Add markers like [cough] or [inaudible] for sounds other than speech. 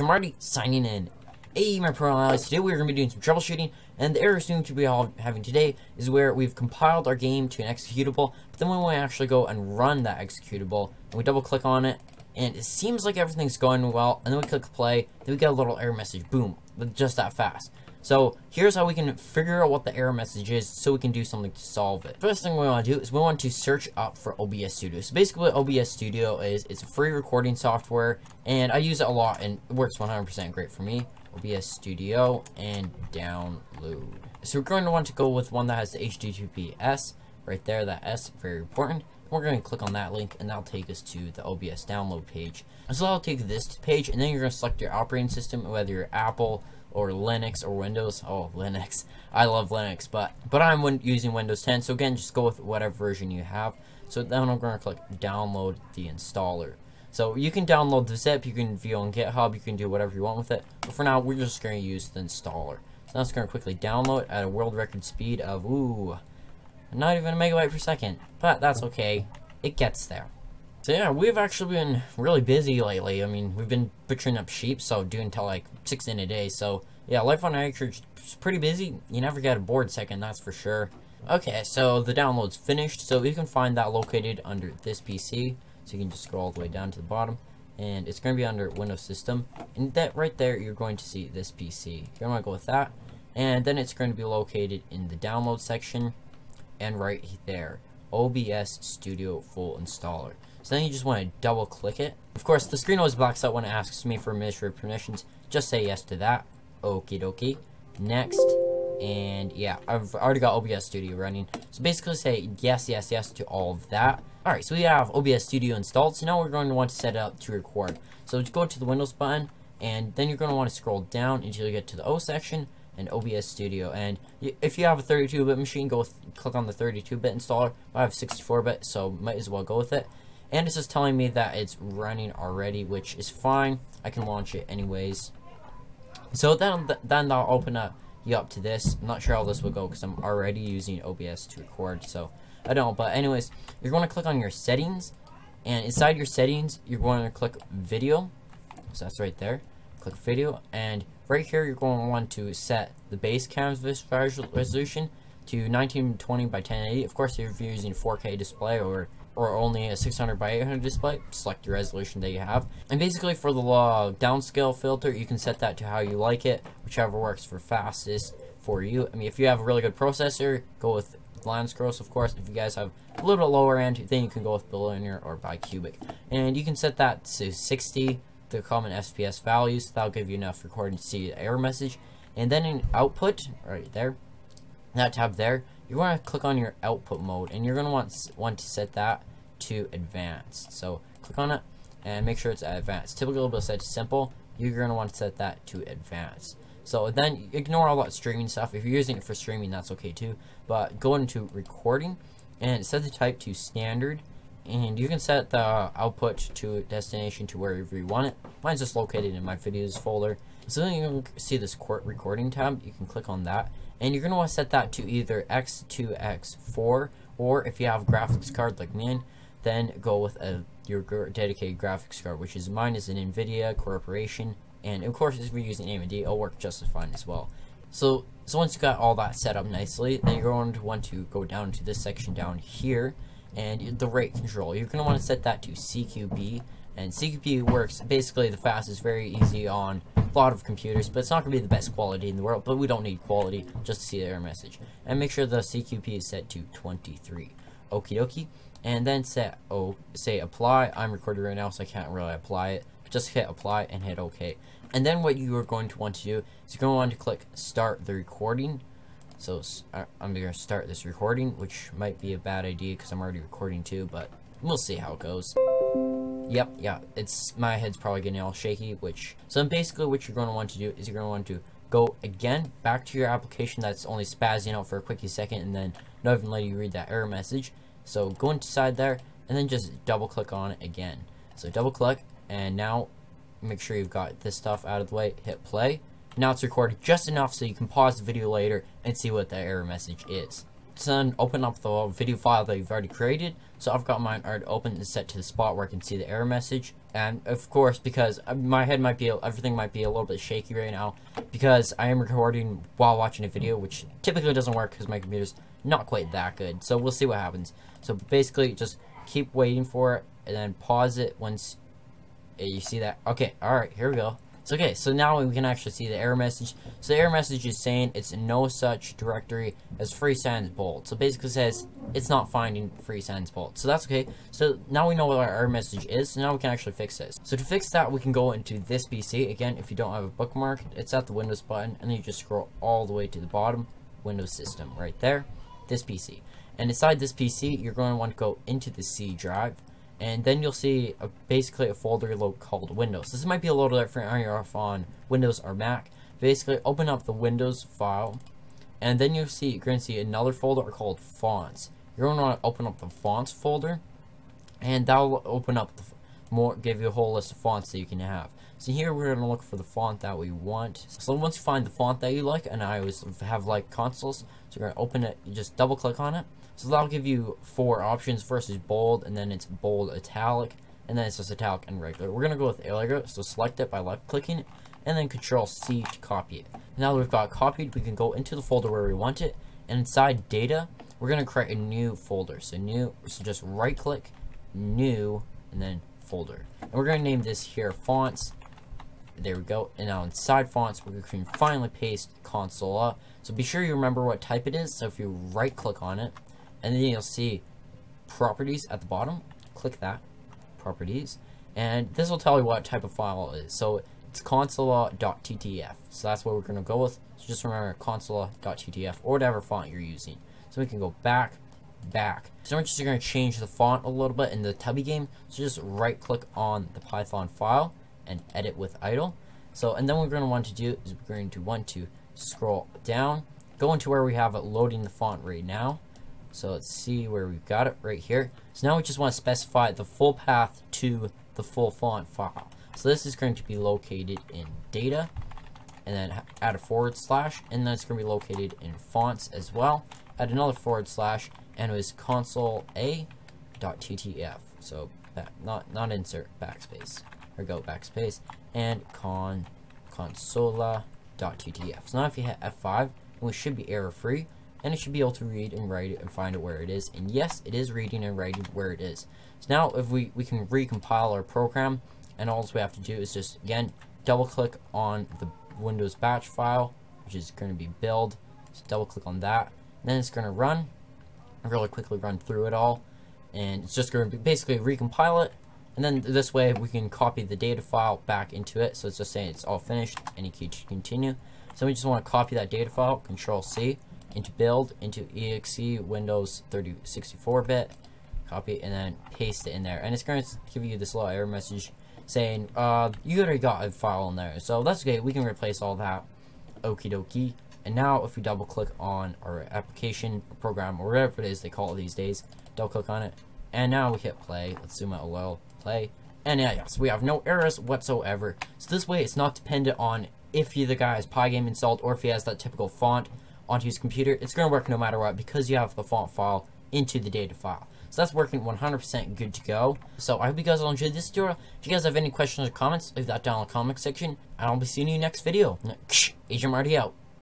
I'm already signing in. Hey, my pro allies. Today we're going to be doing some troubleshooting, and the error soon to be all having today is where we've compiled our game to an executable, but then when we actually go and run that executable, and we double click on it, and it seems like everything's going well, and then we click play, then we get a little error message, boom, just that fast. So here's how we can figure out what the error message is so we can do something to solve it. First thing we want to do is we want to search up for OBS Studio. So basically OBS Studio is, it's a free recording software and I use it a lot and it works 100% great for me. OBS Studio and download. So we're going to want to go with one that has the HTTPS right there, that S, very important. We're going to click on that link and that'll take us to the OBS download page. So that'll take this page and then you're going to select your operating system, whether you're Apple, or Linux or Windows. Oh, [laughs] Linux. I love Linux, but but I'm using Windows 10. So again, just go with whatever version you have. So then I'm going to click download the installer. So you can download the zip, you can view on GitHub, you can do whatever you want with it. But for now, we're just going to use the installer. So now it's going to quickly download at a world record speed of, ooh, not even a megabyte per second. But that's okay. It gets there. So yeah, we've actually been really busy lately. I mean, we've been butchering up sheep, so doing till like 6 in a day. So yeah, life on acreage is pretty busy. You never get a bored second, that's for sure. Okay, so the download's finished. So you can find that located under this PC. So you can just scroll all the way down to the bottom. And it's going to be under Windows System. And that right there, you're going to see this PC. You're going to go with that. And then it's going to be located in the download section. And right there, OBS Studio Full Installer. So then you just want to double click it. Of course, the screen always blacks out when it asks me for administrative permissions. Just say yes to that. Okie dokie. Next. And yeah, I've already got OBS Studio running. So basically say yes, yes, yes to all of that. Alright, so we have OBS Studio installed. So now we're going to want to set it up to record. So just go to the Windows button. And then you're going to want to scroll down until you get to the O section and OBS Studio. And if you have a 32-bit machine, go with, click on the 32-bit installer. I have 64-bit, so might as well go with it. And it's just telling me that it's running already, which is fine. I can launch it anyways. So then, then I'll open up you up to this. I'm not sure how this will go because I'm already using OBS to record, so I don't. But anyways, you're going to click on your settings, and inside your settings, you're going to click video. So that's right there. Click video, and right here, you're going to want to set the base canvas resolution to 1920 by 1080. Of course, if you're using 4K display or or only a 600 by 800 display, select your resolution that you have. And basically for the uh, downscale filter, you can set that to how you like it, whichever works for fastest for you. I mean, if you have a really good processor, go with Lanczos, of course. If you guys have a little bit lower end, then you can go with Bilinear or Bicubic. And you can set that to 60, the common FPS values. That'll give you enough recording to see the error message. And then in output, right there, that tab there, you want to click on your output mode and you're going to want want to set that to advanced. So click on it and make sure it's advanced. Typically it'll be set to simple. You're going to want to set that to advanced. So then ignore all that streaming stuff. If you're using it for streaming that's okay too. But go into recording and set the type to standard and you can set the output to destination to wherever you want it. Mine's just located in my videos folder. So then you can see this court recording tab. You can click on that. And you're going to want to set that to either X2, X4, or if you have graphics card like mine, then go with a your dedicated graphics card, which is mine is an NVIDIA Corporation, and of course if you're using AMD, it'll work just as fine as well. So, so once you got all that set up nicely, then you're going to want to go down to this section down here, and the rate control. You're going to want to set that to CQP, and CQP works basically the fastest, very easy on a lot of computers, but it's not going to be the best quality in the world, but we don't need quality just to see the error message. And make sure the CQP is set to 23. Okie dokie. And then set, oh, say apply. I'm recording right now, so I can't really apply it. Just hit apply and hit OK. And then what you are going to want to do is you're going to want to click start the recording. So I'm going to start this recording, which might be a bad idea because I'm already recording too, but we'll see how it goes. Yep, yeah, it's my head's probably getting all shaky, which, so basically what you're going to want to do is you're going to want to go again back to your application that's only spazzing out for a quickie second and then not even letting you read that error message. So go inside there and then just double click on it again. So double click and now make sure you've got this stuff out of the way, hit play. Now it's recorded just enough so you can pause the video later and see what the error message is. So then open up the video file that you've already created. So I've got mine already open and set to the spot where I can see the error message. and of course because uh, my head might be everything might be a little bit shaky right now because I am recording while watching a video which typically doesn't work because my computer's not quite that good. So we'll see what happens. So basically just keep waiting for it and then pause it once you see that. Okay all right here we go so okay, so now we can actually see the error message. So the error message is saying it's no such directory as freesansbold. So basically says it's not finding freesansbold. So that's okay. So now we know what our error message is. So now we can actually fix this. So to fix that, we can go into this PC. Again, if you don't have a bookmark, it's at the Windows button, and then you just scroll all the way to the bottom, Windows System, right there, this PC. And inside this PC, you're going to want to go into the C drive and then you'll see a, basically a folder called Windows. This might be a little different on your on Windows or Mac. Basically, open up the Windows file, and then you'll see you're going to see another folder called Fonts. You're going to want to open up the Fonts folder, and that'll open up the more, give you a whole list of fonts that you can have. So here we're going to look for the font that we want. So once you find the font that you like, and I always have like Consolas, so you're going to open it, you just double click on it, so that'll give you four options. First is bold, and then it's bold italic, and then it's just italic and regular. We're going to go with Allegro, so select it by left-clicking, and then Control-C to copy it. Now that we've got copied, we can go into the folder where we want it, and inside data, we're going to create a new folder. So new, so just right-click, new, and then folder. And we're going to name this here fonts. There we go. And now inside fonts, we're going to finally paste console. So be sure you remember what type it is. So if you right-click on it, and then you'll see properties at the bottom click that properties and this will tell you what type of file it is so it's consola.ttf so that's what we're going to go with so just remember consola.ttf or whatever font you're using so we can go back back so we're just going to change the font a little bit in the tubby game so just right click on the python file and edit with idle so and then what we're going to want to do is we're going to want to scroll down go into where we have it loading the font right now so let's see where we've got it right here. So now we just want to specify the full path to the full font file. So this is going to be located in data and then add a forward slash and then it's going to be located in fonts as well. Add another forward slash and it was console a dot ttf. So back, not not insert backspace or go backspace and con consola dot ttf. So now if you hit F5 we should be error free and it should be able to read and write it and find it where it is. And yes, it is reading and writing where it is. So now if we, we can recompile our program, and all we have to do is just, again, double click on the Windows batch file, which is going to be build. So double click on that. Then it's going to run, really quickly run through it all. And it's just going to basically recompile it. And then this way we can copy the data file back into it. So it's just saying it's all finished and you can continue. So we just want to copy that data file, Control C into build, into exe, Windows 30, 64-bit, copy and then paste it in there. And it's going to give you this little error message saying, uh, you already got a file in there. So that's okay, we can replace all that. Okie dokie. And now if we double click on our application, program, or whatever it is they call it these days, double click on it. And now we hit play. Let's zoom out a little. Play. And yeah, so we have no errors whatsoever. So this way it's not dependent on if the guy has Pygame installed or if he has that typical font onto his computer, it's going to work no matter what because you have the font file into the data file. So that's working 100% good to go. So I hope you guys all enjoyed this tutorial. If you guys have any questions or comments, leave that down in the comment section. And I'll be seeing you next video. Agent Marty out.